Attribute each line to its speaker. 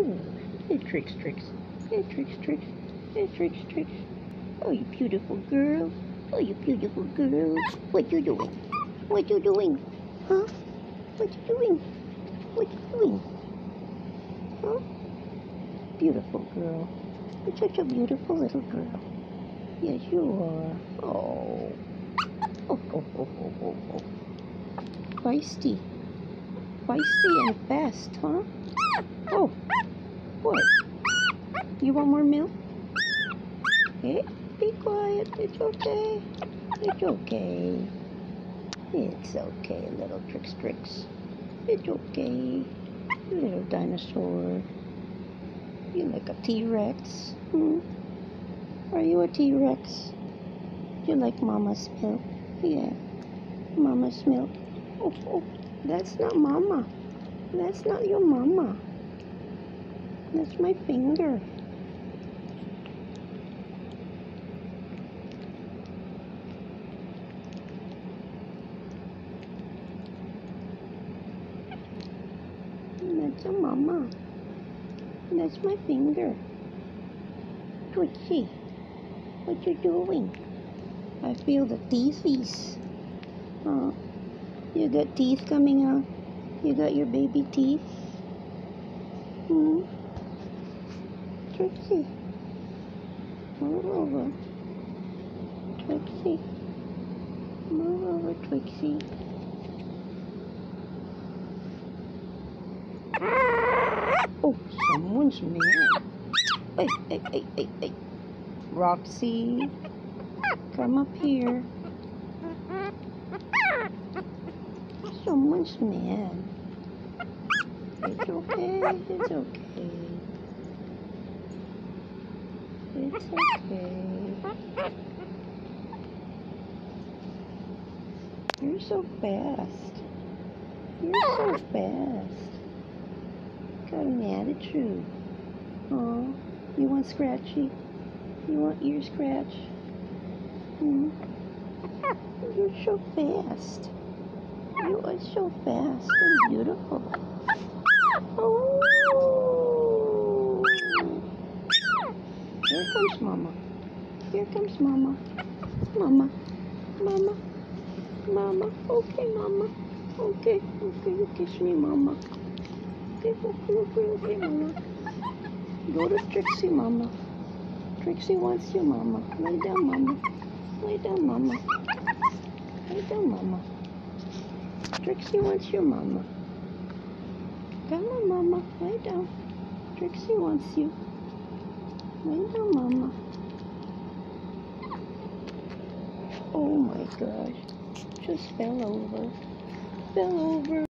Speaker 1: Ooh. Hey, Trix, Trix. Hey, Trix, Trix. Hey, Trix, Trix. Oh, you beautiful girl. Oh, you beautiful girl. What you doing? What you doing? Huh? What you doing? What you doing? Huh? Beautiful girl. You're such a beautiful little girl. Yes, you are. Oh. Oh, oh, oh, oh, oh, oh. Feisty. Feisty and fast, huh? Oh. What? You want more milk? Hey, be quiet. It's okay. It's okay. It's okay, little Trix Trix. It's okay. Little dinosaur. You like a T-Rex? Hmm? Are you a T-Rex? You like Mama's milk? Yeah. Mama's milk. Oh, oh, that's not Mama. That's not your Mama. That's my finger. That's a Mama. That's my finger. Twitchy. What you doing? I feel the teethies. Oh, you got teeth coming out? You got your baby teeth? Hmm? Trixie. Move over. Trixie. Move over, Trixie. Oh, someone's mad. Hey, hey, hey, hey, hey. Roxy, come up here. Someone's mad. It's okay, it's okay. It's okay. You're so fast. You're so fast. Got an attitude. Oh, you want scratchy? You want ear scratch? Hmm. You're so fast. You are so fast and beautiful. Oh. Here comes Mama. Here comes Mama. Mama. Mama. Mama. Okay, Mama. Okay. Okay, you kiss me, Mama. Okay, okay, okay, okay, Mama. Go to Trixie, Mama. Trixie wants you, Mama. Lay down, Mama. Lay down, Mama. Lay down, Mama. Trixie wants you, Mama. Come on, Mama. Lay down. Trixie wants you. Lay Mama. Oh my gosh. Just fell over. Fell over.